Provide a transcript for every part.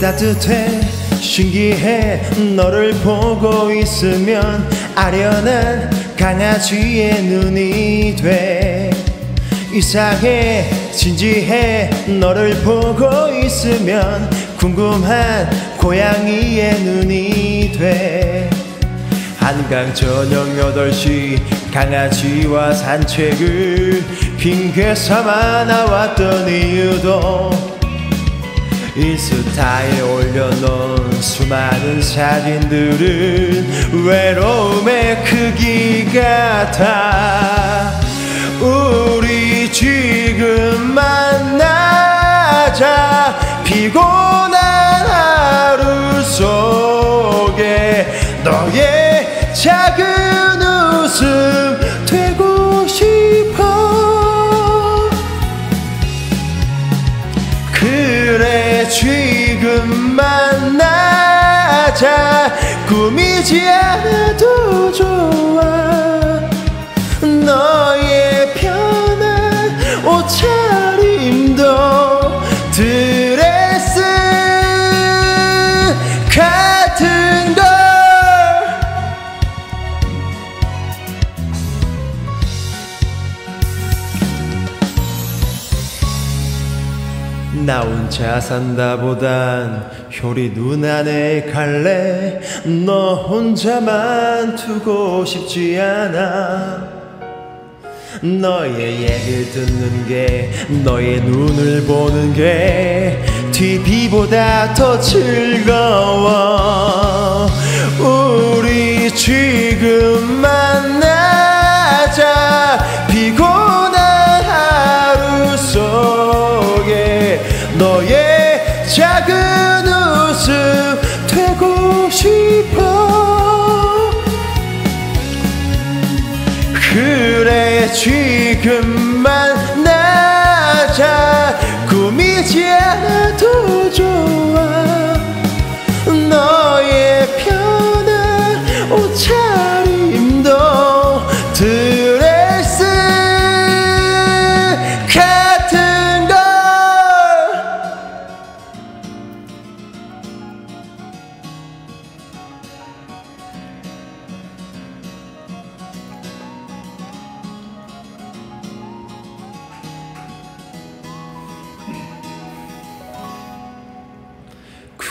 따뜻해 신기해 너를 보고 있으면 아련한 강아지의 눈이 돼 이상해. 진지해. 너를 보고 있으면 궁금한 고양이의 눈이 돼. 한강 저녁 8시 강아지와 산책을 핑계 삼아 나왔던 이유도 인스타에 올려놓은 수많은 사진들은 외로움의 크기 같아 지금 만나자 피곤한 하루 속에 너의 작은 웃음 되고 싶어. 그래 지금 만나자. 꾸미지 않아도 좋아 나 혼자 산다보단 효리 누나네 갈래? 너 혼자만 두고 싶지 않아. 너의 얘기 듣는 게 너의 눈을 보는 게 TV보다 더 즐거워. 우리 지금 싶어. 그래 지금 만나자 꾸미지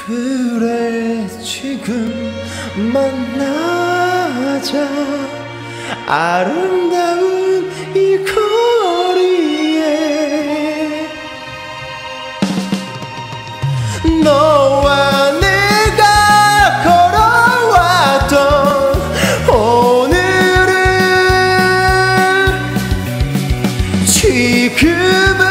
그래 지금 만나자. 아름다운 이 거리에 너와 내가 걸어왔던 오늘을 지금은